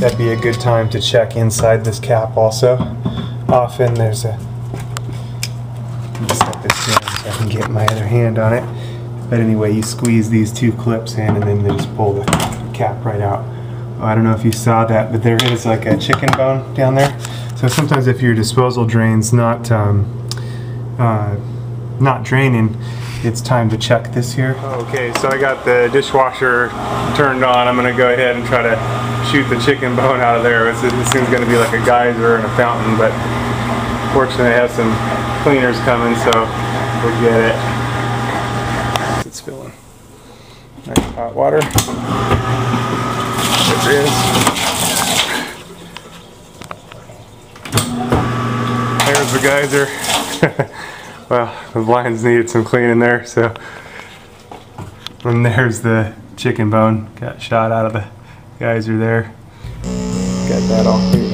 that'd be a good time to check inside this cap also. Often there's a, set this down so I can get my other hand on it. But anyway, you squeeze these two clips in and then they just pull the cap right out. Oh, I don't know if you saw that, but there is like a chicken bone down there. So sometimes if your disposal drain's not um, uh, not draining, it's time to check this here. Okay, so I got the dishwasher turned on. I'm gonna go ahead and try to shoot the chicken bone out of there. This, this thing's gonna be like a geyser and a fountain, but fortunately I have some cleaners coming, so we'll get it. It's filling. Nice hot water. There it is. There's the geyser. well, the blinds needed some cleaning there, so. And there's the chicken bone. Got shot out of the geyser there. Got that all cleaned